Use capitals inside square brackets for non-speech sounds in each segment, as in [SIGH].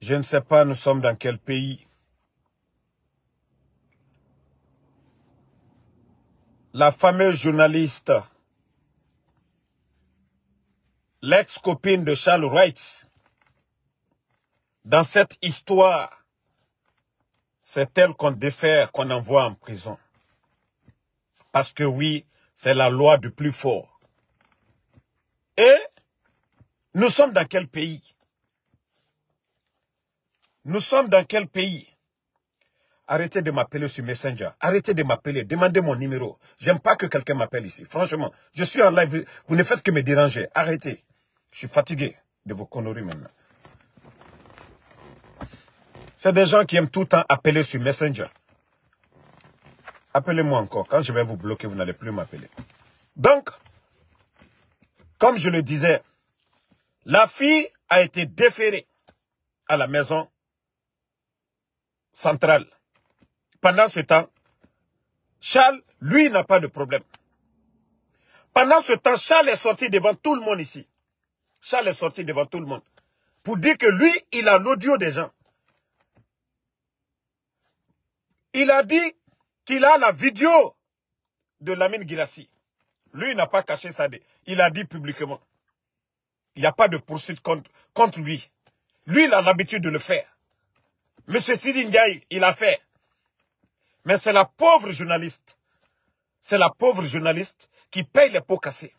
Je ne sais pas nous sommes dans quel pays. La fameuse journaliste, l'ex-copine de Charles Wright, dans cette histoire, c'est elle qu'on défère, qu'on envoie en prison. Parce que oui, c'est la loi du plus fort. Et nous sommes dans quel pays? Nous sommes dans quel pays? Arrêtez de m'appeler sur Messenger. Arrêtez de m'appeler. Demandez mon numéro. J'aime pas que quelqu'un m'appelle ici. Franchement, je suis en live. Vous ne faites que me déranger. Arrêtez. Je suis fatigué de vos conneries maintenant. C'est des gens qui aiment tout le temps appeler sur Messenger. Appelez-moi encore. Quand je vais vous bloquer, vous n'allez plus m'appeler. Donc, comme je le disais, la fille a été déférée à la maison Pendant ce temps, Charles, lui, n'a pas de problème. Pendant ce temps, Charles est sorti devant tout le monde ici. Charles est sorti devant tout le monde. Pour dire que lui, il a l'audio des gens. Il a dit qu'il a la vidéo de Lamine Gilassi. Lui, n'a pas caché ça. Il a dit publiquement. Il n'y a pas de poursuite contre, contre lui. Lui, il a l'habitude de le faire. Monsieur Ndiaye, il a fait. Mais c'est la pauvre journaliste. C'est la pauvre journaliste qui paye les pots cassés.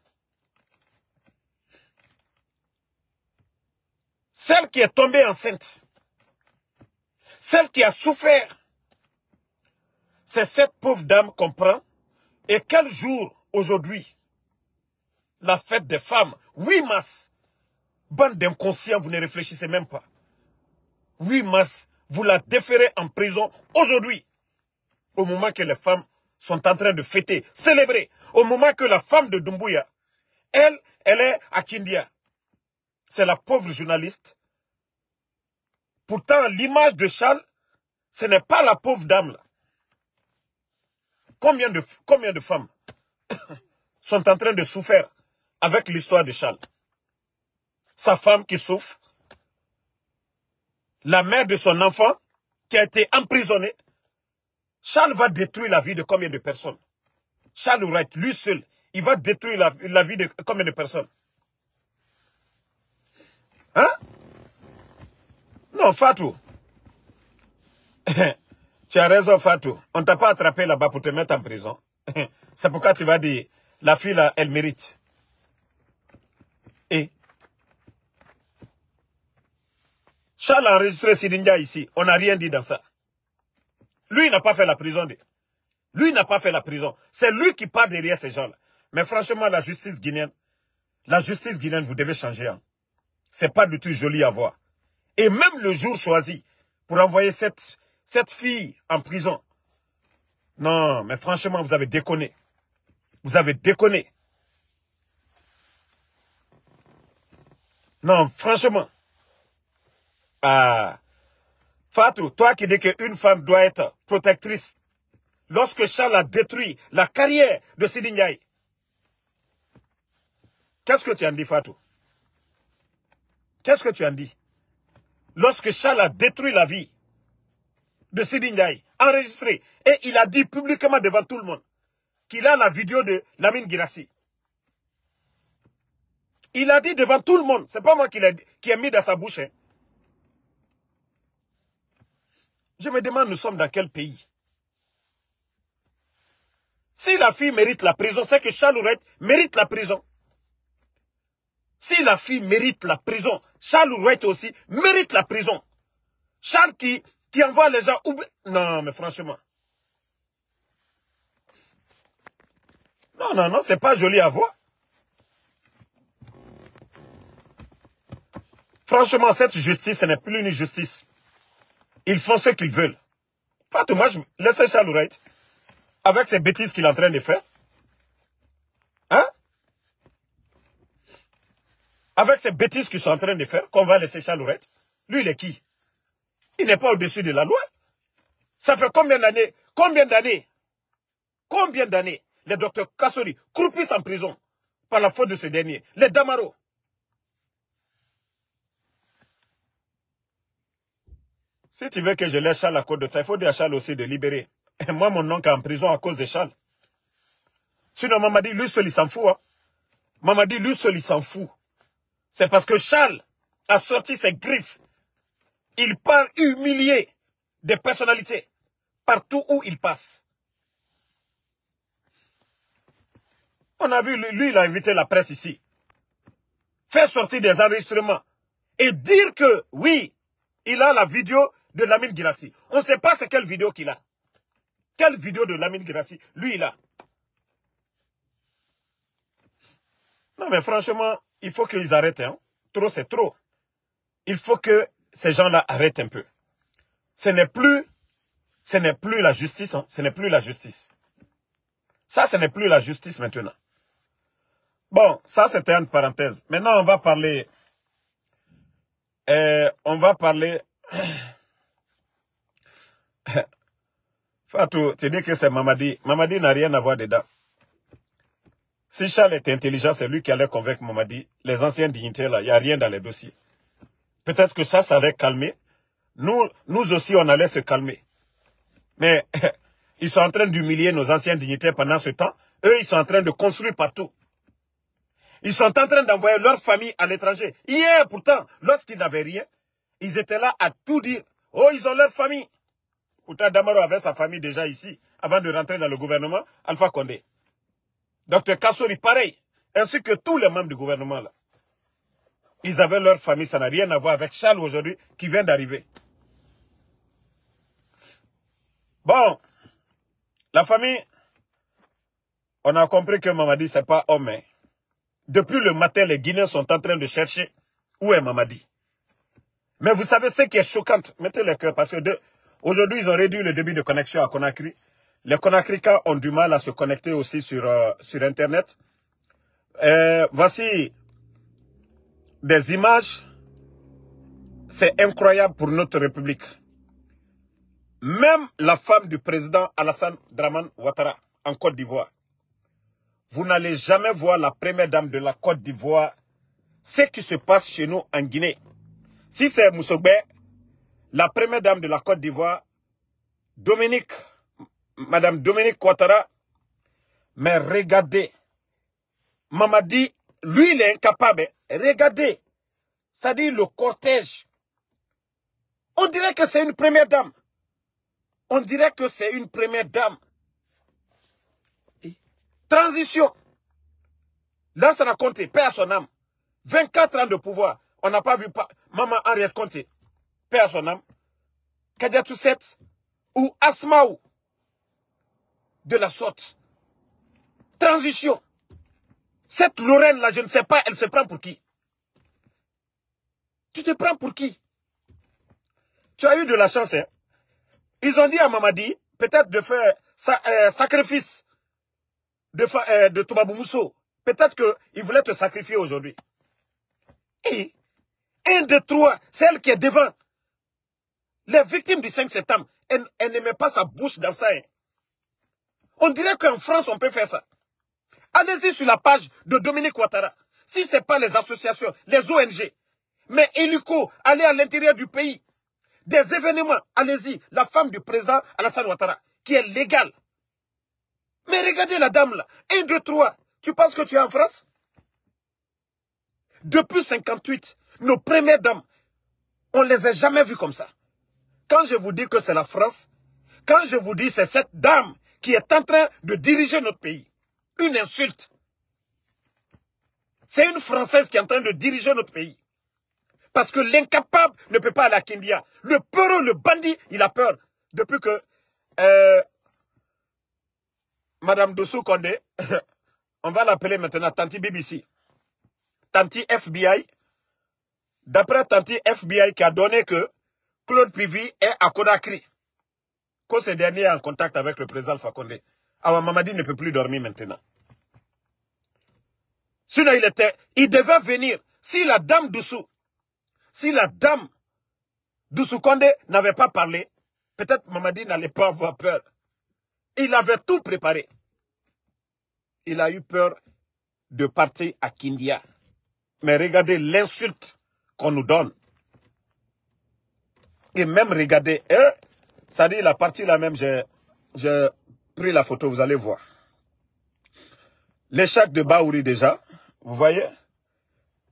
Celle qui est tombée enceinte. Celle qui a souffert. C'est cette pauvre dame qu'on prend. Et quel jour aujourd'hui La fête des femmes. 8 mars. Bande d'inconscients, vous ne réfléchissez même pas. 8 mars, vous la déférez en prison aujourd'hui. Au moment que les femmes sont en train de fêter, célébrer. Au moment que la femme de Dumbuya, elle, elle est à Kindia. C'est la pauvre journaliste. Pourtant, l'image de Charles, ce n'est pas la pauvre dame là. Combien de, combien de femmes [COUGHS] sont en train de souffrir avec l'histoire de Charles? Sa femme qui souffre, la mère de son enfant qui a été emprisonnée. Charles va détruire la vie de combien de personnes? Charles Wright, lui seul, il va détruire la, vie de combien de personnes? Hein? Non, Fatou. [LAUGHS] tu as raison, Fatou. On t'a pas attrapé là-bas pour te mettre en prison. [LAUGHS] C'est pourquoi tu vas dire, la fille elle mérite. Et Charles a enregistré Sidindia ici. On n'a rien dit dans ça. Lui, il n'a pas fait la prison. Lui, n'a pas fait la prison. C'est lui qui part derrière ces gens-là. Mais franchement, la justice guinéenne, la justice guinéenne, vous devez changer. Hein. C'est pas du tout joli à voir. Et même le jour choisi pour envoyer cette fille en prison. Non, mais franchement, vous avez déconné. Vous avez déconné. Non, franchement. Ah. Fatou, toi qui dis qu'une femme doit être protectrice, lorsque Charles a détruit la carrière de Sidi Ndiaye, qu'est-ce que tu en dis, Fatou? Qu'est-ce que tu en dis? Lorsque Charles a détruit la vie de Sidi Ndiaye, enregistré, et il a dit publiquement devant tout le monde qu'il a la vidéo de Lamine Girassi. Il a dit devant tout le monde, c'est pas moi qui l'ai mis dans sa bouche. Hein. Je me demande, nous sommes dans quel pays? Si la fille mérite la prison, c'est que Charles Ouret mérite la prison. Si la fille mérite la prison, Charles Ouret aussi mérite la prison. Charles qui, qui envoie les gens... Non, mais franchement. Non, non, non, c'est pas joli à voir. Franchement, cette justice, ce n'est plus une justice. Ils font ce qu'ils veulent. Fatou, moi, je laisse Charles Wright avec ces bêtises qu'il est en train de faire. Hein? Avec ces bêtises qu'ils sont en train de faire, qu'on va laisser Charles Wright. Lui, il est qui? Il n'est pas au-dessus de la loi. Ça fait combien d'années Combien d'années Combien d'années les docteurs Kassori croupissent en prison par la faute de ce dernier? Les Damaro. Si tu veux que je laisse Charles à côté de toi, il faut dire à Charles aussi de libérer. Et moi, mon oncle est en prison à cause de Charles. Sinon, maman dit, lui seul, il s'en fout. Hein. Maman dit, lui seul, il s'en fout. C'est parce que Charles a sorti ses griffes. Il part humilier des personnalités partout où il passe. On a vu, lui, il a invité la presse ici. Faire sortir des enregistrements. Et dire que, oui, il a la vidéo de Lamine Girassi. On ne sait pas c'est quelle vidéo qu'il a. Quelle vidéo de Lamine Girassi, lui, il a. Non, mais franchement, il faut qu'ils arrêtent. Hein. Trop, c'est trop. Il faut que ces gens-là arrêtent un peu. Ce n'est plus, ce n'est plus la justice. Hein. Ce n'est plus la justice. Ça, ce n'est plus la justice maintenant. Bon, ça c'était une parenthèse. Maintenant, on va parler. Euh, on va parler. [CLEARS THROAT] [LAUGHS] Fatou, tu dis que c'est Mamadi. Mamadi n'a rien à voir dedans. Si Charles est intelligent, c'est lui qui allait convaincre Mamadi. Les anciens dignitaires, là, il n'y a rien dans les dossiers. Peut-être que ça, ça allait calmer. Nous, nous aussi, on allait se calmer. Mais [LAUGHS] ils sont en train d'humilier nos anciens dignitaires pendant ce temps. Eux, ils sont en train de construire partout. Ils sont en train d'envoyer leur famille à l'étranger. Hier, pourtant, lorsqu'ils n'avaient rien, ils étaient là à tout dire. Oh, ils ont leur famille. Pourtant, Damaro avait sa famille déjà ici, avant de rentrer dans le gouvernement, Alpha Condé. Docteur Kassori, pareil, ainsi que tous les membres du gouvernement là. Ils avaient leur famille, ça n'a rien à voir avec Charles aujourd'hui, qui vient d'arriver. Bon, la famille, on a compris que Mamadi, ce n'est pas homme. Hein. Depuis le matin, les Guinéens sont en train de chercher où est Mamadi. Mais vous savez ce qui est choquant, mettez le cœur, parce que aujourd'hui, ils ont réduit le débit de connexion à Conakry. Les Conacricans ont du mal à se connecter aussi sur, euh, sur Internet. Euh, voici des images. C'est incroyable pour notre République. Même la femme du président Alassane Draman Ouattara en Côte d'Ivoire vous n'allez jamais voir la première dame de la Côte d'Ivoire, ce qui se passe chez nous en Guinée. Si c'est Moussoubé, la première dame de la Côte d'Ivoire, Dominique, Madame Dominique Ouattara, mais regardez, Mamadi, lui, il est incapable. Regardez, ça dit le cortège. On dirait que c'est une première dame. On dirait que c'est une première dame. Transition. Là, ça a compté. Paix à son âme. 24 ans de pouvoir. On n'a pas vu pas. Maman Henriette compter. Son âme. Kadiatou 7 ou Asmaou de la sorte. Transition. Cette Lorraine-là, je ne sais pas, elle se prend pour qui? Tu te prends pour qui? Tu as eu de la chance. Hein? Ils ont dit à Mamadi, peut-être de faire euh, sacrifice de, euh, de. Peut-être qu'il voulait te sacrifier aujourd'hui. Et un de trois, celle qui est devant, les victimes du 5 septembre, elle, elle ne pas sa bouche dans ça. On dirait qu'en France, on peut faire ça. Allez-y sur la page de Dominique Ouattara. Si ce n'est pas les associations, les ONG. Mais Hélico, allez à l'intérieur du pays. Des événements, allez-y. La femme du président Alassane Ouattara, qui est légale. Mais regardez la dame là. 1, 2, 3. Tu penses que tu es en France? Depuis 58, nos premières dames, on ne les a jamais vues comme ça. Quand je vous dis que c'est la France, quand je vous dis c'est cette dame qui est en train de diriger notre pays, une insulte. C'est une Française qui est en train de diriger notre pays. Parce que l'incapable ne peut pas aller à Kindia. Le peureux, le bandit, il a peur. Depuis que euh, Madame Dossou Kondé, [LAUGHS] on va l'appeler maintenant Tanti BBC. Tanti FBI. D'après Tanti FBI qui a donné que Claude Pivi est à Conakry. Que ce dernier est en contact avec le président Condé. Alors Mamadi ne peut plus dormir maintenant. Sinon, il était, il devait venir. Si la dame Doussou, si la dame Doussou Kondé n'avait pas parlé, peut-être Mamadi n'allait pas avoir peur. Il avait tout préparé. Il a eu peur de partir à Kindia. Mais regardez l'insulte qu'on nous donne. Et même regardez, hein, ça dit la partie là même, j'ai pris la photo, vous allez voir. L'échec de Baouri déjà, vous voyez?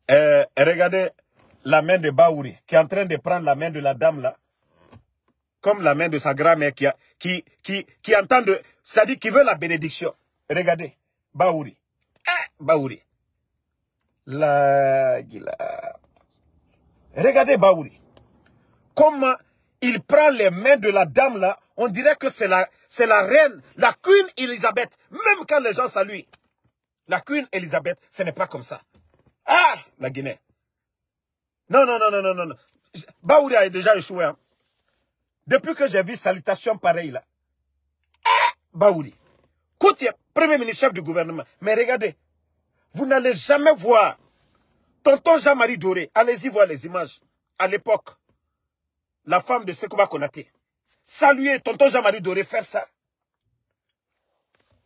Et Regardez la main de Baouri, qui est en train de prendre la main de la dame là, comme la main de sa grand-mère qui, qui, qui, qui entend. C'est-à-dire qui veut la bénédiction. Regardez, Baouri. Ah, Baouri. La, Regardez Baouri. Comment il prend les mains de la dame là, on dirait que c'est la, la reine, la queen Elisabeth. Même quand les gens saluent, la queen Elisabeth, ce n'est pas comme ça. Ah, la Guinée. Non, non, non, non, non, non. Baouri a déjà échoué. Hein. Depuis que j'ai vu salutation pareille là. Ah, Baouri. Koutié, premier ministre chef du gouvernement. Mais regardez, vous n'allez jamais voir tonton Jean-Marie Doré. Allez-y voir les images. À l'époque, la femme de Sekouba Konaté. Saluer tonton Jean-Marie Doré, faire ça.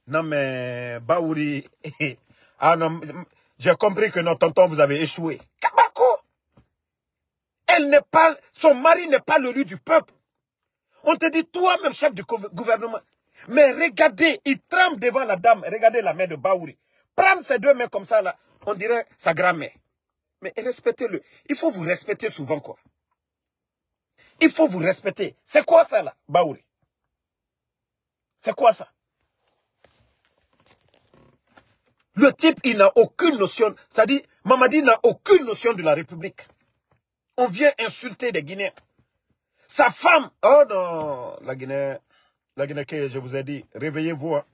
Non mais, Baouri, [LAUGHS] ah non, j'ai compris que notre tonton, vous avez échoué. Kabako Elle n'est pas, son mari n'est pas le lieu du peuple. On te dit, toi-même, chef du gouvernement. Mais regardez, il tremble devant la dame. Regardez la main de Baouri. Prendre ses deux mains comme ça, là, on dirait sa grand-mère. Mais respectez-le. Il faut vous respecter souvent, quoi. Il faut vous respecter. C'est quoi ça, là, Baouri? C'est quoi ça? Le type, il n'a aucune notion. C'est-à-dire, Mamadi n'a aucune notion de la République. On vient insulter des Guinéens. Sa femme, oh non, la Guinée, la Guinée, je vous ai dit, réveillez-vous. Hein.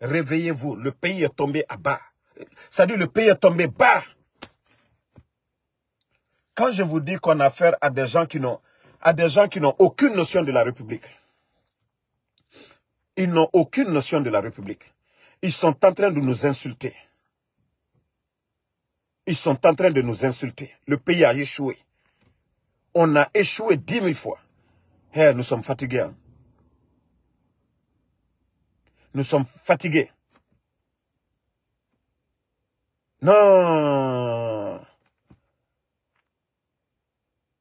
Réveillez-vous. Le pays est tombé à bas. C'est-à-dire, le pays est tombé bas. Quand je vous dis qu'on a affaire à des gens qui n'ont à des gens qui n'ont aucune notion de la République. Ils n'ont aucune notion de la République. Ils sont en train de nous insulter. Ils sont en train de nous insulter. Le pays a échoué. On a échoué dix mille fois. Eh, nous sommes fatigués. Hein. Nous sommes fatigués. Non.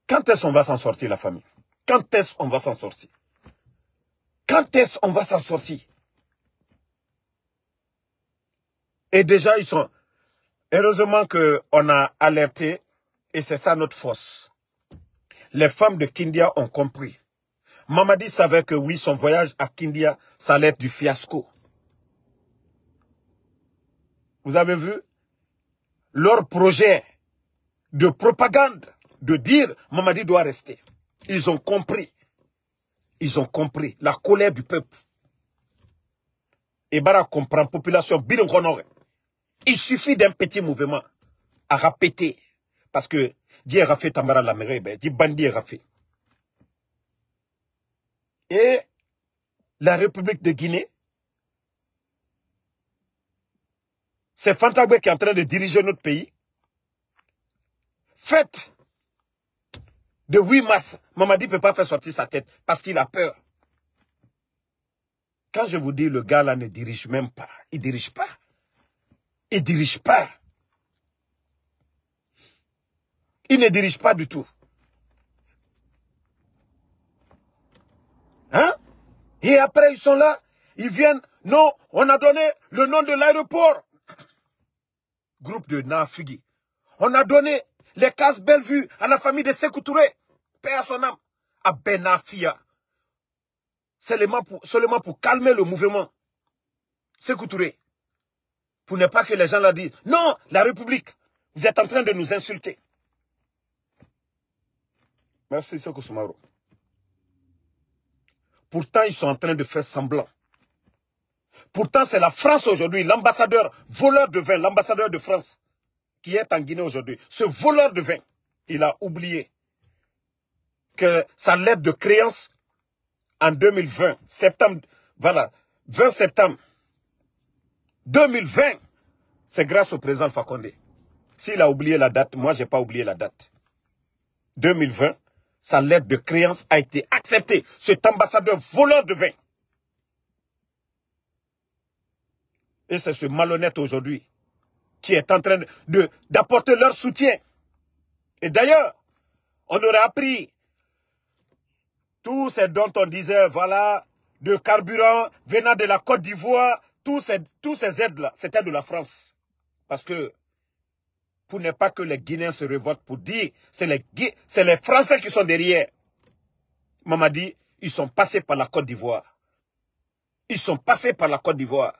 Quand est-ce qu'on va s'en sortir, la famille? Quand est-ce qu'on va s'en sortir? Quand est-ce qu'on va s'en sortir? Et déjà, ils sont... Heureusement qu'on a alerté, et c'est ça notre force. Les femmes de Kindia ont compris. Mamadi savait que oui, son voyage à Kindia, ça allait être du fiasco. Vous avez vu? Leur projet de propagande, de dire Mamadi doit rester. Ils ont compris. Ils ont compris la colère du peuple. Et Bara comprend, population, il suffit d'un petit mouvement à répéter. Parce que Dieu a fait Tamara la ben, dit Bandi a fait. Et la République de Guinée, c'est Fantagbe qui est en train de diriger notre pays. Faites de 8 mars, Mamadi ne peut pas faire sortir sa tête parce qu'il a peur. Quand je vous dis le gars là ne dirige même pas, il ne dirige pas il ne dirige pas. Il ne dirige pas du tout. Hein? Et après, ils sont là, ils viennent. Non, on a donné le nom de l'aéroport. Groupe de Nafugui. On a donné les cases Bellevue à la famille de Sekou Touré. Père à son âme. À Benafia. Seulement pour, seulement pour calmer le mouvement. Sekou Touré. Pour ne pas que les gens la disent. Non, la République, vous êtes en train de nous insulter. Merci, Soumaro. Pourtant, ils sont en train de faire semblant. Pourtant, c'est la France aujourd'hui, l'ambassadeur voleur de vin, l'ambassadeur de France, qui est en Guinée aujourd'hui. Ce voleur de vin, il a oublié que sa lettre de créance en 2020, septembre, voilà, 20 septembre 2020, c'est grâce au président Fakonde. S'il a oublié la date, moi, je n'ai pas oublié la date. 2020, sa lettre de créance a été acceptée. Cet ambassadeur voleur de vin. Et c'est ce malhonnête aujourd'hui qui est en train d'apporter leur soutien. Et d'ailleurs, on aurait appris Tout ce dont on disait, voilà, de carburant venant de la Côte d'Ivoire, tous ces, ces aides-là, c'était de la France. Parce que, pour ne pas que les Guinéens se révoltent, pour dire, c'est les, les Français qui sont derrière. Maman dit, ils sont passés par la Côte d'Ivoire. Ils sont passés par la Côte d'Ivoire.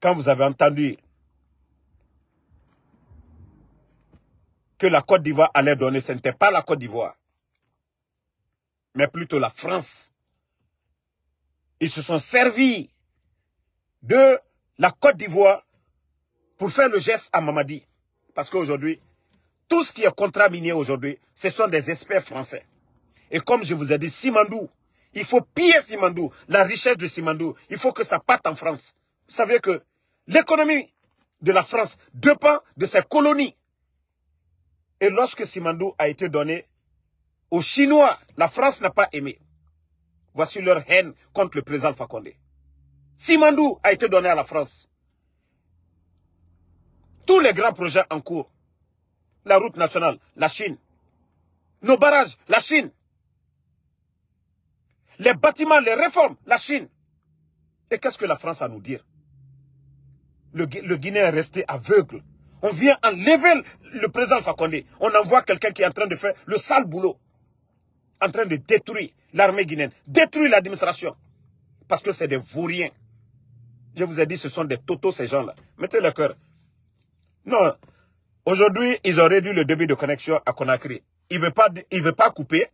Quand vous avez entendu que la Côte d'Ivoire allait donner, ce n'était pas la Côte d'Ivoire, mais plutôt la France. Ils se sont servis de la Côte d'Ivoire pour faire le geste à Mamadi. Parce qu'aujourd'hui, tout ce qui est contrat minier aujourd'hui, ce sont des experts français. Et comme je vous ai dit, Simandou, il faut piller Simandou, la richesse de Simandou, il faut que ça parte en France. Vous savez que l'économie de la France dépend de ses colonies. Et lorsque Simandou a été donné aux Chinois, la France n'a pas aimé. Voici leur haine contre le président Fakonde. Simandou a été donné à la France. Tous les grands projets en cours, la route nationale, la Chine. Nos barrages, la Chine. Les bâtiments, les réformes, la Chine. Et qu'est-ce que la France a à nous dire? Le, le Guinéen est resté aveugle. On vient enlever le président Fakonde. On envoie quelqu'un qui est en train de faire le sale boulot. En train de détruire l'armée guinéenne. Détruire l'administration. Parce que c'est des vauriens. Je vous ai dit, ce sont des totos, ces gens-là. Mettez le cœur. Non. Aujourd'hui, ils ont réduit le débit de connexion à Conakry. Ils ne veulent, veulent pas couper.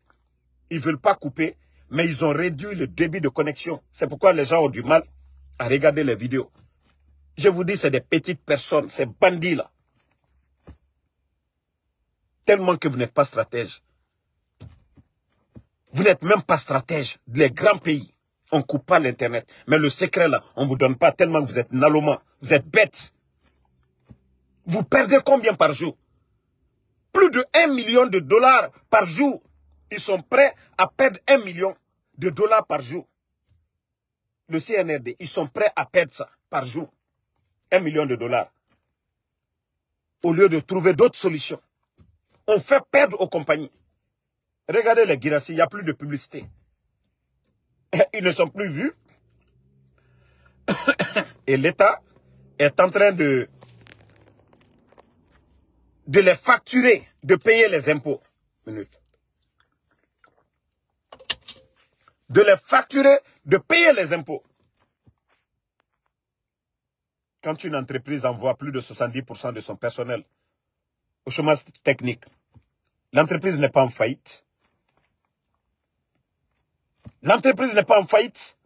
Ils ne veulent pas couper. Mais ils ont réduit le débit de connexion. C'est pourquoi les gens ont du mal à regarder les vidéos. Je vous dis, c'est des petites personnes, ces bandits-là. Tellement que vous n'êtes pas stratège. Vous n'êtes même pas stratège. Les grands pays, on ne coupe pas l'Internet. Mais le secret, là, on ne vous donne pas tellement que vous êtes naloma. Vous êtes bête. Vous perdez combien par jour? Plus de 1 million de dollars par jour. Ils sont prêts à perdre 1 million de dollars par jour. Le CNRD, ils sont prêts à perdre ça par jour. 1 million de dollars. Au lieu de trouver d'autres solutions. On fait perdre aux compagnies. Regardez les Girassi, il n'y a plus de publicité. Ils ne sont plus vus. [COUGHS] Et l'État est en train de, les facturer, de payer les impôts. De les facturer, de payer les impôts. Quand une entreprise envoie plus de 70% de son personnel au chômage technique, l'entreprise n'est pas en faillite. L'entreprise n'est pas en faillite.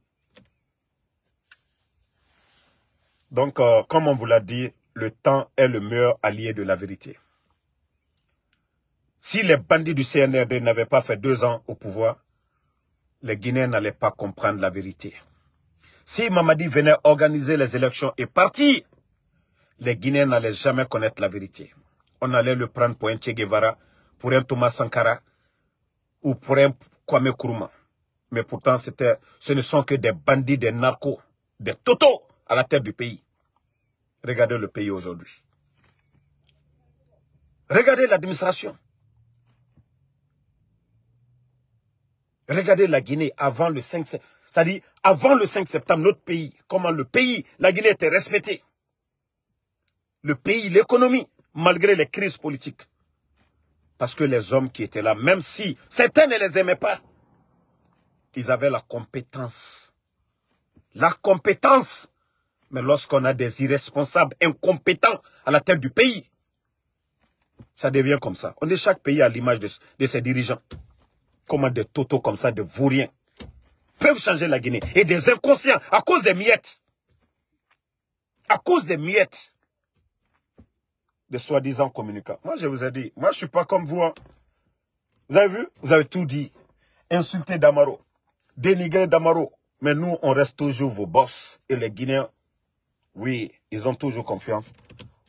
Donc, euh, comme on vous l'a dit, le temps est le meilleur allié de la vérité. Si les bandits du CNRD n'avaient pas fait deux ans au pouvoir, les Guinéens n'allaient pas comprendre la vérité. Si Mamadi venait organiser les élections et partir, les Guinéens n'allaient jamais connaître la vérité. On allait le prendre pour un Che Guevara, pour un Thomas Sankara ou pour un Kwame Nkrumah. Mais pourtant, ce ne sont que des bandits, des narcos, des totos à la tête du pays. Regardez le pays aujourd'hui. Regardez l'administration. Regardez la Guinée avant le 5 septembre. C'est-à-dire, avant le 5 septembre, notre pays, comment le pays, la Guinée était respectée. Le pays, l'économie, malgré les crises politiques. Parce que les hommes qui étaient là, même si certains ne les aimaient pas, ils avaient la compétence. La compétence. Mais lorsqu'on a des irresponsables, incompétents à la tête du pays, ça devient comme ça. On est chaque pays à l'image de, de, ses dirigeants. Comment des totos comme ça, de vauriens, peuvent changer la Guinée. Et des inconscients, à cause des miettes. À cause des miettes. Des soi-disant communicants. Moi, je vous ai dit, moi, je ne suis pas comme vous. Hein. Vous avez vu? Vous avez tout dit. Insulter Damaro dénigrer Damaro. Mais nous, on reste toujours vos boss. Et les Guinéens, oui, ils ont toujours confiance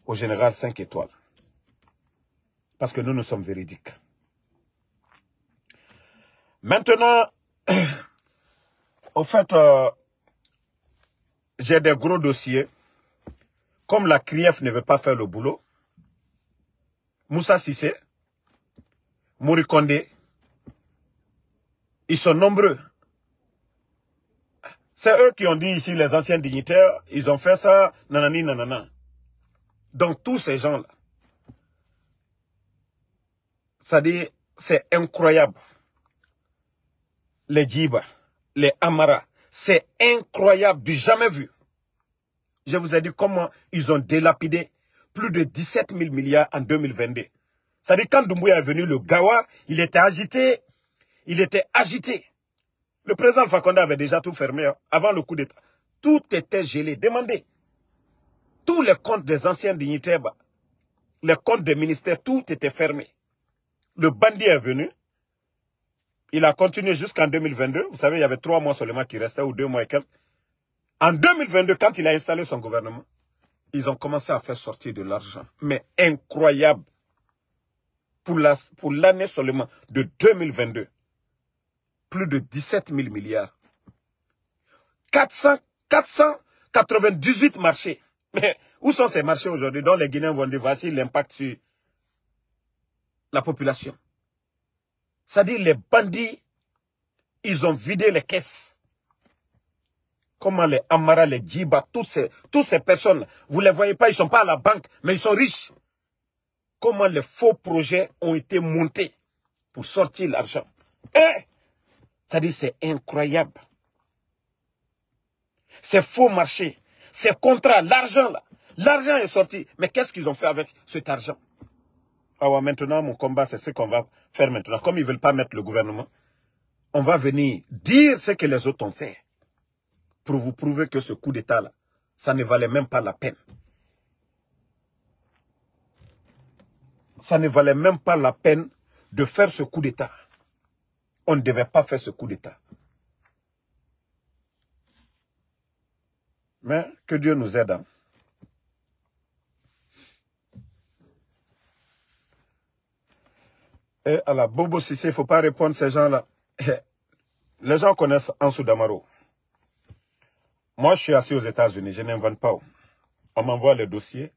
au général 5 étoiles. Parce que nous, nous sommes véridiques. Maintenant, [CLEARS THROAT] au fait, euh, j'ai des gros dossiers. Comme la CRIEF ne veut pas faire le boulot, Moussa Sissé, Mouri Kondé, Ils sont nombreux. C'est eux qui ont dit ici, les anciens dignitaires, ils ont fait ça, nanani, nanana. Donc tous ces gens-là, ça dit, c'est incroyable. Les Djiba, les Amara, c'est incroyable, du jamais vu. Je vous ai dit comment ils ont délapidé plus de 17 000 milliards en 2022. Ça dit, quand Doumbouya est venu, le Gawa, il était agité. Il était agité. Le président Fakonda avait déjà tout fermé hein, avant le coup d'État. Tout était gelé. Demandez. Tous les comptes des anciens dignitaires, bah, les comptes des ministères, tout était fermé. Le bandit est venu. Il a continué jusqu'en 2022. Vous savez, il y avait trois mois seulement qui restaient, ou deux mois et quelques. En 2022, quand il a installé son gouvernement, ils ont commencé à faire sortir de l'argent. Mais incroyable. Pour l'année seulement de 2022, plus de 17 000 milliards. 400, 498 marchés. [LAUGHS] Mais où sont ces marchés aujourd'hui? Dont les Guinéens vont dire voici l'impact sur la population C'est-à-dire les bandits, ils ont vidé les caisses. Comment les Amara, les Djiba, toutes ces, toutes ces personnes, vous ne les voyez pas, ils ne sont pas à la banque, mais ils sont riches. Comment les faux projets ont été montés pour sortir l'argent. Eh C'est-à-dire c'est incroyable. Ces faux marchés, ces contrats, l'argent là, l'argent est sorti. Mais qu'est-ce qu'ils ont fait avec cet argent? Alors maintenant, mon combat, c'est ce qu'on va faire maintenant. Comme ils ne veulent pas mettre le gouvernement, on va venir dire ce que les autres ont fait pour vous prouver que ce coup d'État-là, ça ne valait même pas la peine. Ça ne valait même pas la peine de faire ce coup d'État. On ne devait pas faire ce coup d'État. Mais que Dieu nous aide. Hein. Et à la Bobo Sissé, il ne faut pas répondre à ces gens-là. [LAUGHS] Les gens connaissent Ansou Damaro. Moi, je suis assis aux États-Unis, je n'invente pas. On m'envoie le dossier.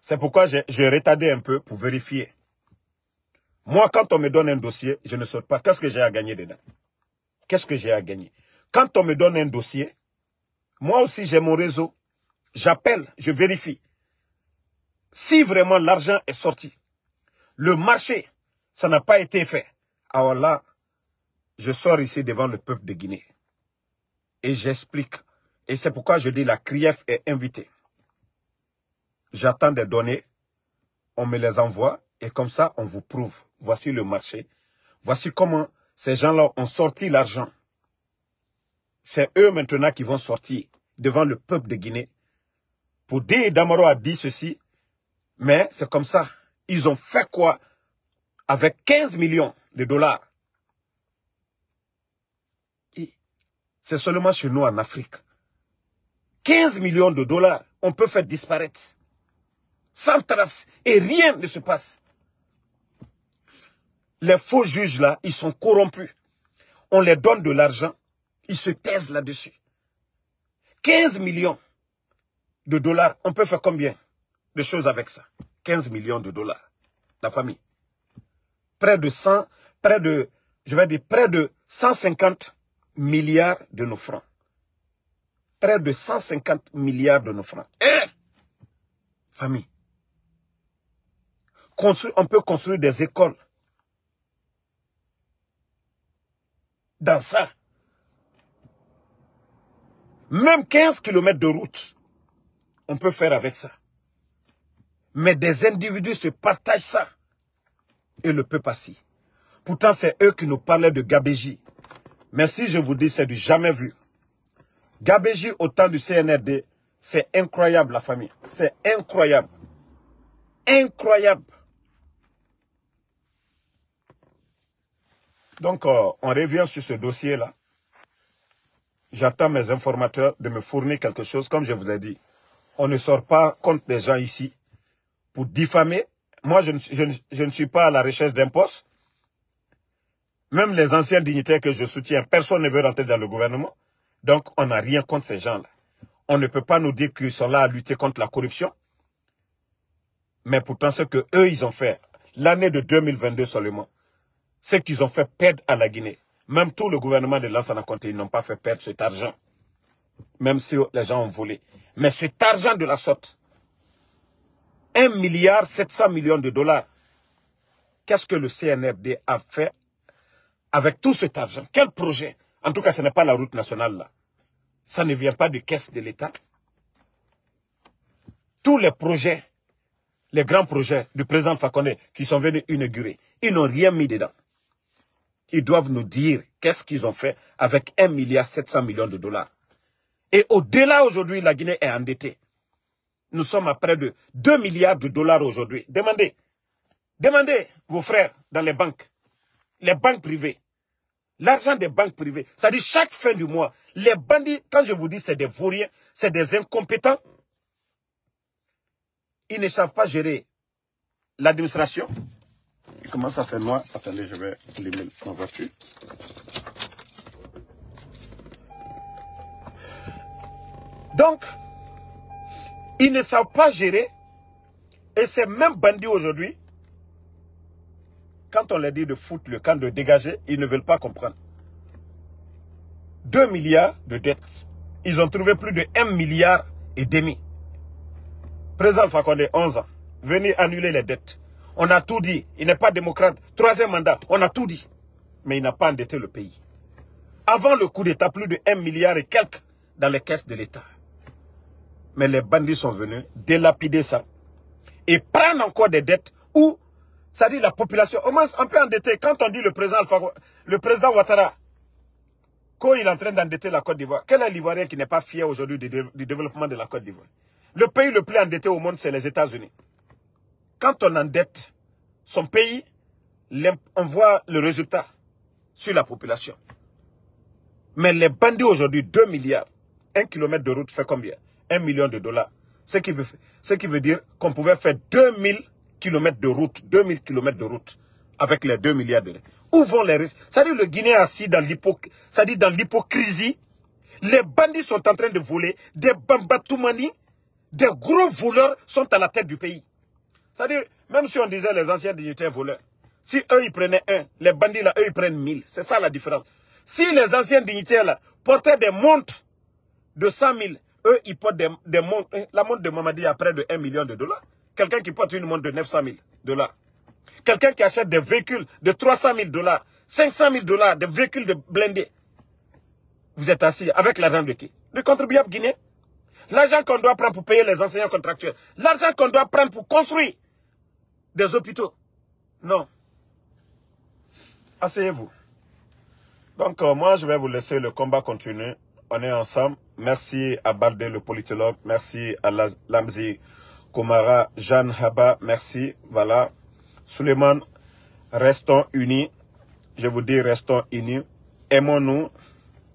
C'est pourquoi j'ai retardé un peu pour vérifier. Moi, quand on me donne un dossier, je ne saute pas. Qu'est-ce que j'ai à gagner dedans? Qu'est-ce que j'ai à gagner? Quand on me donne un dossier, moi aussi j'ai mon réseau. J'appelle, je vérifie. Si vraiment l'argent est sorti, le marché, ça n'a pas été fait, alors là, je sors ici devant le peuple de Guinée. Et j'explique et c'est pourquoi je dis la CRIEF est invitée. J'attends des données, on me les envoie et comme ça on vous prouve. Voici le marché. Voici comment ces gens-là ont sorti l'argent. C'est eux maintenant qui vont sortir devant le peuple de Guinée pour dire Damaro a dit ceci, mais c'est comme ça. Ils ont fait quoi? Avec 15 millions de dollars C'est seulement chez nous en Afrique 15 millions de dollars, on peut faire disparaître. Sans trace. Et rien ne se passe. Les faux juges là, ils sont corrompus. On les donne de l'argent, ils se taisent là-dessus. 15 millions de dollars, on peut faire combien de choses avec ça? 15 millions de dollars. La famille. Près de 100, près de, je vais dire, près de 150 milliards de nos francs près de 150 milliards de nos francs. Eh Famille. on peut construire des écoles. Dans ça. Même 15 kilomètres de route, on peut faire avec ça. Mais des individus se partagent ça. Et le peuple assis. Pourtant, c'est eux qui nous parlaient de Gabéji. Mais si je vous dis, c'est du jamais vu. Gabéji au temps du CNRD, c'est incroyable la famille. C'est incroyable. Incroyable. Donc, euh, on revient sur ce dossier-là. J'attends mes informateurs de me fournir quelque chose. Comme je vous ai dit, on ne sort pas contre des gens ici pour diffamer. Moi, je ne, suis pas à la recherche d'un poste. Même les anciens dignitaires que je soutiens, personne ne veut rentrer dans le gouvernement. Donc, on n'a rien contre ces gens-là. On ne peut pas nous dire qu'ils sont là à lutter contre la corruption. Mais pourtant, ce qu'eux, ils ont fait, l'année de 2022 seulement, c'est qu'ils ont fait perdre à la Guinée Même tout le gouvernement de Lansana Conté, ils n'ont pas fait perdre cet argent. Même si les gens ont volé. Mais cet argent de la sorte, 1 milliard 700 millions de dollars, qu'est-ce que le CNRD a fait avec tout cet argent? Quel projet? En tout cas, ce n'est pas la route nationale là. Ça ne vient pas de caisse de l'État. Tous les projets, les grands projets du président Fakonde qui sont venus inaugurer, ils n'ont rien mis dedans. Ils doivent nous dire qu'est-ce qu'ils ont fait avec 1 milliard 700 millions de dollars. Et au-delà aujourd'hui, la Guinée est endettée. Nous sommes à près de 2 milliards de dollars aujourd'hui. Demandez. Demandez vos frères dans les banques, les banques privées. L'argent des banques privées, dit chaque fin du mois, les bandits, quand je vous dis c'est des vauriens, c'est des incompétents, ils ne savent pas gérer l'administration. Il commence à faire noir. Attendez, je vais allumer ma voiture. Donc, ils ne savent pas gérer. Et ces mêmes bandits aujourd'hui, quand on leur dit de foutre le camp, de dégager, ils ne veulent pas comprendre. 2 milliards de dettes. Ils ont trouvé plus de 1 milliard et demi. Président Fakonde, 11 ans. Venez annuler les dettes. On a tout dit. Il n'est pas démocrate. Troisième mandat. On a tout dit. Mais il n'a pas endetté le pays. Avant le coup d'État, plus de 1 milliard et quelques dans les caisses de l'État. Mais les bandits sont venus délapider ça. Et prendre encore des dettes où, ça dit la population, au moins on peut endetter. Quand on dit le président, le président Ouattara, quand il est en train d'endetter la Côte d'Ivoire, quel est l'Ivoirien qui n'est pas fier aujourd'hui du, du développement de la Côte d'Ivoire? Le pays le plus endetté au monde, c'est les États-Unis. Quand on endette son pays, on voit le résultat sur la population. Mais les bandits aujourd'hui, 2 milliards, 1 kilomètre de route fait combien? 1 million de dollars. Ce qui veut, ce qui veut dire qu'on pouvait faire 2000 kilomètres de route, 2000 kilomètres de route avec les 2 milliards de Où vont les risques? Ça dit le Guinée assis dans l'hypocrisie. Les bandits sont en train de voler. Des bambatoumani, des gros voleurs sont à la tête du pays. C'est-à-dire, même si on disait les anciens dignitaires voleurs, si eux ils prenaient un, les bandits là, eux ils prennent mille. C'est ça la différence. Si les anciens dignitaires là portaient des montres de 100 000, eux ils portent des, montres. Hein, la montre de Mamadi a près de 1 million de dollars. Quelqu'un qui porte une montre de 900 000 dollars. Quelqu'un qui achète des véhicules de 300 000 dollars, 500 000 dollars, des véhicules de blindés. Vous êtes assis avec l'argent de qui? Le contribuable guinéen. L'argent qu'on doit prendre pour payer les enseignants contractuels. L'argent qu'on doit prendre pour construire des hôpitaux. Non. Asseyez-vous. Donc, euh, moi, je vais vous laisser le combat continuer. On est ensemble. Merci à Baldé, le politologue. Merci à Lamzi Komara, Jeanne Haba. Merci. Voilà. Suleiman, restons unis. Je vous dis, restons unis. Aimons-nous.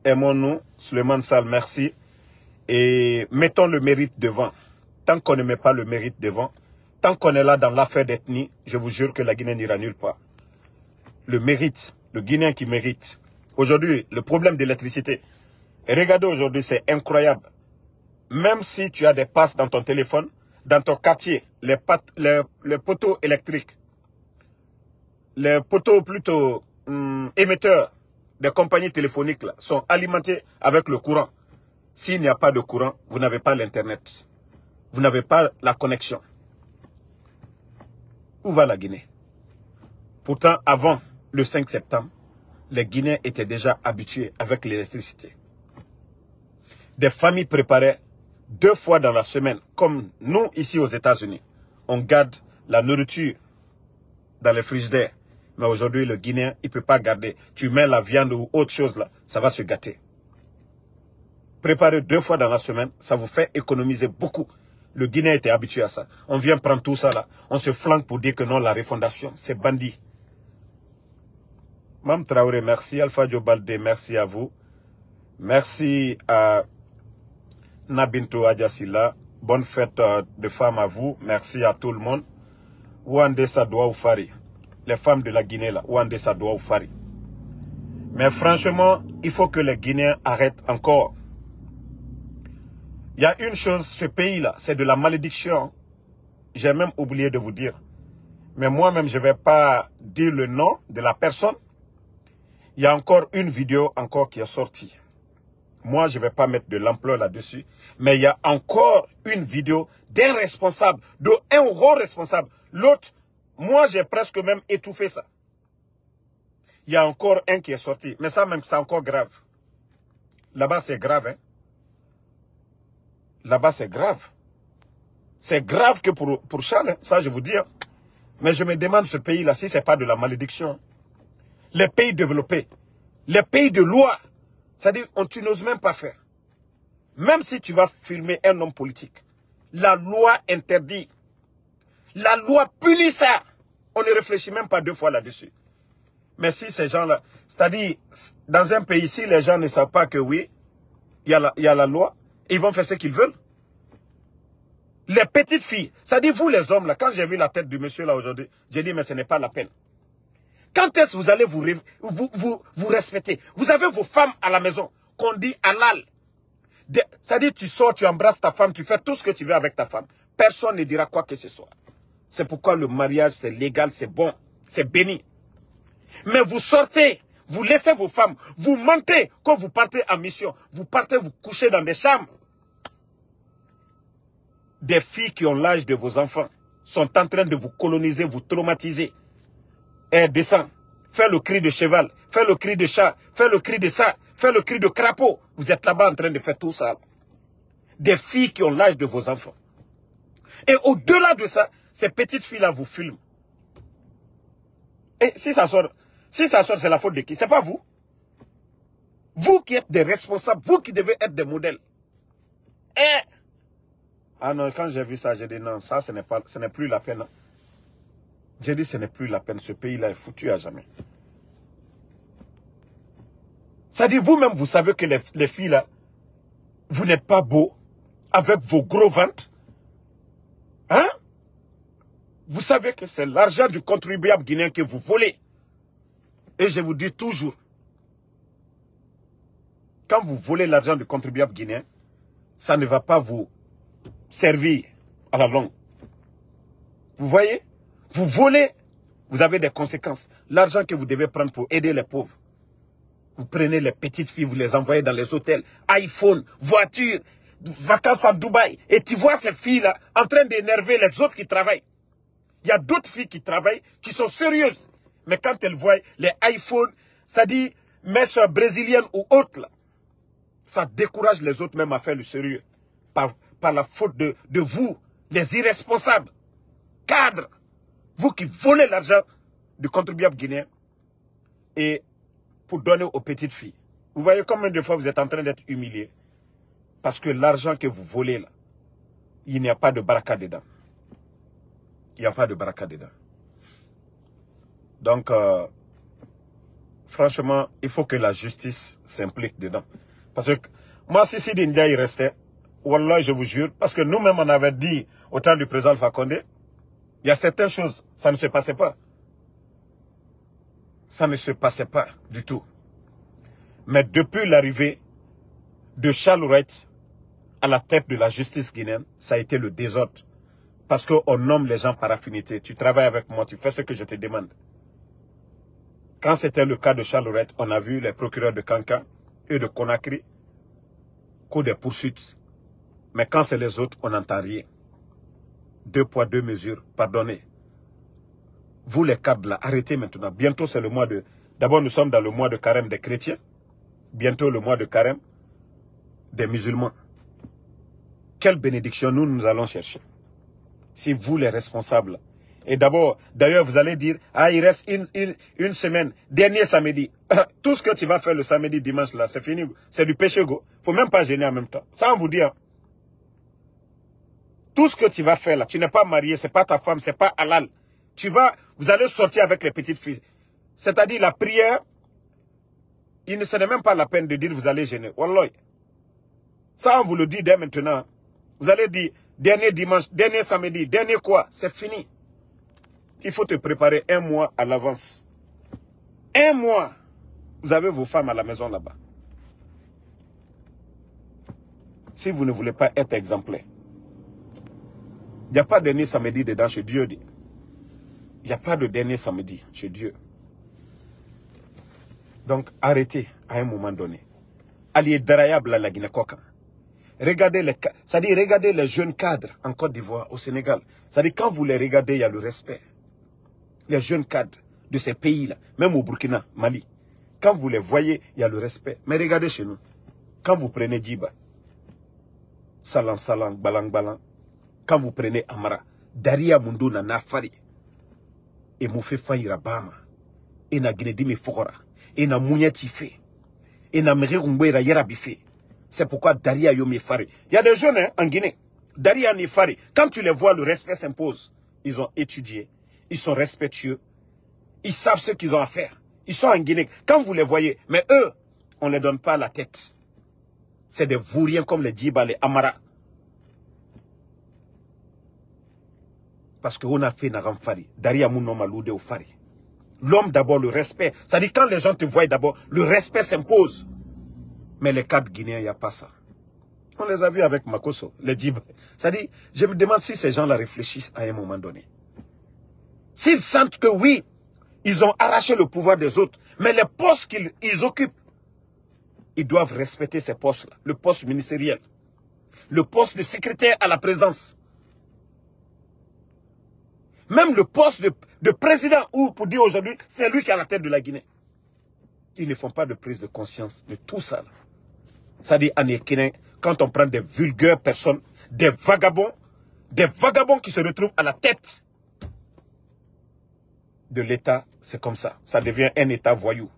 Aimons-nous. Suleiman Sal, merci. Et mettons le mérite devant. Tant qu'on ne met pas le mérite devant, Tant qu'on est là dans l'affaire d'ethnie, je vous jure que la Guinée n'ira nulle part. Le mérite, le Guinéen qui mérite. Aujourd'hui, le problème Regardez aujourd'hui, c'est incroyable. Même si tu as des passes dans ton téléphone, dans ton quartier, les, poteaux électriques, les poteaux plutôt hum, émetteurs des compagnies téléphoniques sont alimentés avec le courant. S'il n'y a pas de courant, vous n'avez pas l'Internet. Vous n'avez pas la connexion. Où va la Guinée? Pourtant, avant le 5 septembre, les Guinéens étaient déjà habitués avec l'électricité. Des familles préparaient deux fois dans la semaine, comme nous ici aux États-Unis. On garde la nourriture dans les frigidaires. Mais aujourd'hui, le Guinéen, il ne peut pas garder. Tu mets la viande ou autre chose là, ça va se gâter. Préparer deux fois dans la semaine, ça vous fait économiser beaucoup le Guinée était habitué à ça. On vient prendre tout ça là. On se flanque pour dire que non, la refondation, c'est bandit. Mam Traoré, merci. Alpha Balde, merci à vous. Merci à Nabinto Adjasila. Bonne fête euh, de femmes à vous. Merci à tout le monde. Ouande Sadoua Oufari. Les femmes de la Guinée là. Ouande Sadoua Oufari. Mais franchement, il faut que les Guinéens arrêtent encore il y a une chose, ce pays-là, c'est de la malédiction. J'ai même oublié de vous dire. Mais moi-même, je ne vais pas dire le nom de la personne. Il y a encore une vidéo encore qui est sortie. Moi, je ne vais pas mettre de l'ampleur là-dessus. Mais il y a encore une vidéo d'un responsable, d'un haut responsable. L'autre, moi, j'ai presque même étouffé ça. Il y a encore un qui est sorti. Mais ça même, c'est encore grave. Là-bas, c'est grave. Hein? Là-bas, c'est grave. C'est grave que pour, pour Charles, hein. ça je vous dis. Hein. Mais je me demande ce pays-là si ce n'est pas de la malédiction. Les pays développés, les pays de loi, c'est-à-dire tu n'oses même pas faire. Même si tu vas filmer un homme politique, la loi interdit. La loi punit ça. On ne réfléchit même pas deux fois là-dessus. Mais si ces gens-là, c'est-à-dire, dans un pays, si les gens ne savent pas que oui, il y a la, loi, ils vont faire ce qu'ils veulent. Les petites filles, c'est-à-dire vous les hommes là, quand j'ai vu la tête du monsieur là aujourd'hui, j'ai dit mais ce n'est pas la peine. Quand est-ce que vous allez vous, vous, vous, vous respecter? Vous avez vos femmes à la maison, qu'on dit halal. C'est-à-dire tu sors, tu embrasses ta femme, tu fais tout ce que tu veux avec ta femme. Personne ne dira quoi que ce soit. C'est pourquoi le mariage c'est légal, c'est bon, c'est béni. Mais vous sortez, vous laissez vos femmes, vous mentez quand vous partez en mission. Vous partez vous coucher dans des chambres des filles qui ont l'âge de vos enfants sont en train de vous coloniser, vous traumatiser. Descend. Fais le cri de cheval, fais le cri de chat, fais le cri de ça, fais le cri de crapaud. Vous êtes là-bas en train de faire tout ça. Des filles qui ont l'âge de vos enfants. Et au-delà de ça, ces petites filles-là vous filment. Et si ça sort, si ça sort, c'est la faute de qui? C'est pas vous. Vous qui êtes des responsables, vous qui devez être des modèles. Et ah non, quand j'ai vu ça, j'ai dit non, ça, ce n'est pas, ce n'est plus la peine. J'ai dit, ce n'est plus la peine. Ce pays-là est foutu à jamais. Ça dit, vous-même, vous savez que les, filles, là, vous n'êtes pas beaux avec vos gros ventres. Hein? Vous savez que c'est l'argent du contribuable guinéen que vous volez. Et je vous dis toujours, quand vous volez l'argent du contribuable guinéen, ça ne va pas vous servir à la longue. Vous voyez? Vous volez, vous avez des conséquences. L'argent que vous devez prendre pour aider les pauvres. Vous prenez les petites filles, vous les envoyez dans les hôtels, iPhone, voiture, vacances à Dubaï. Et tu vois ces filles-là en train d'énerver les autres qui travaillent. Il y a d'autres filles qui travaillent, qui sont sérieuses. Mais quand elles voient les iPhones, c'est-à-dire mèches brésiliennes ou autres, ça décourage les autres même à faire le sérieux. Par, par la faute de, de vous, les irresponsables, cadres, vous qui volez l'argent du contribuable guinéen et pour donner aux petites filles. Vous voyez combien de fois vous êtes en train d'être humilié parce que l'argent que vous volez là, il n'y a pas de baraka dedans. Il n'y a pas de baraka dedans. Donc, euh, franchement, il faut que la justice s'implique dedans. Parce que moi, si Sidi il restait, Wallah, je vous jure, parce que nous-mêmes, on avait dit au temps du président Condé, il y a certaines choses, ça ne se passait pas. Ça ne se passait pas du tout. Mais depuis l'arrivée de Charles à la tête de la justice guinéenne, ça a été le désordre. Parce qu'on nomme les gens par affinité. Tu travailles avec moi, tu fais ce que je te demande. Quand c'était le cas de Charles on a vu les procureurs de Cancan et de Conakry, qu'au des poursuites mais quand c'est les autres, on n'entend rien. Deux poids, deux mesures, pardonnez. Vous les cadres là, arrêtez maintenant. Bientôt c'est le mois de... D'abord nous sommes dans le mois de carême des chrétiens. Bientôt le mois de carême des musulmans. Quelle bénédiction nous, nous allons chercher. Si vous les responsables. Et d'abord, d'ailleurs, vous allez dire, ah, il reste une, une, semaine, dernier samedi. Tout ce que tu vas faire le samedi, dimanche là, c'est fini. C'est du péché go. faut même pas gêner en même temps. Ça, on vous dit, hein. Tout ce que tu vas faire là, tu n'es pas marié, c'est pas ta femme, c'est pas halal. Tu vas, vous allez sortir avec les petites filles. C'est-à-dire la prière, il ne serait même pas la peine de dire vous allez gêner. Ça, on vous le dit dès maintenant. Vous allez dire, dernier dimanche, dernier samedi, dernier quoi, c'est fini. Il faut te préparer un mois à l'avance. Un mois, vous avez vos femmes à la maison là-bas. Si vous ne voulez pas être exemplaire. Il n'y a pas de dernier samedi dedans chez Dieu. Il n'y a pas de dernier samedi chez Dieu. Donc arrêtez à un moment donné. Allié Darayab la Guinée-Coca. Regardez les, ça dit, regardez les jeunes cadres en Côte d'Ivoire, au Sénégal. Ça dit, quand vous les regardez, il y a le respect. Les jeunes cadres de ces pays-là, même au Burkina, Mali. Quand vous les voyez, il y a le respect. Mais regardez chez nous. Quand vous prenez Djiba, Salan Salan, Balang Balang, quand vous prenez Amara, Daria Munduna Nafari, et Moufe Fayira Bama, et na Guinée Fokora, et na Mounia Tifé, et na Méré Yerabife, c'est pourquoi Daria Yomi Fari. Il y a des jeunes hein, en Guinée. Daria Nifari. Quand tu les vois, le respect s'impose. Ils ont étudié. Ils sont respectueux. Ils savent ce qu'ils ont à faire. Ils sont en Guinée. Quand vous les voyez, mais eux, on ne les donne pas la tête. C'est des vauriens comme les Djiba, les Amara. Parce qu'on a fait Naram Fari. Daria Mounom au Fari. L'homme d'abord, le respect. Ça dit quand les gens te voient d'abord, le respect s'impose. Mais les cadres guinéens, il n'y a pas ça. On les a vus avec Makoso, les Djib. Ça dit, je me demande si ces gens-là réfléchissent à un moment donné. S'ils sentent que oui, ils ont arraché le pouvoir des autres, mais les postes qu'ils occupent, ils doivent respecter ces postes-là. Le poste ministériel, le poste de secrétaire à la présidence, même le poste de, de président, ou pour dire aujourd'hui, c'est lui qui est à la tête de la Guinée. Ils ne font pas de prise de conscience de tout ça. Ça dit, quand on prend des vulgaires personnes, des vagabonds, des vagabonds qui se retrouvent à la tête de l'État, c'est comme ça. Ça devient un État voyou.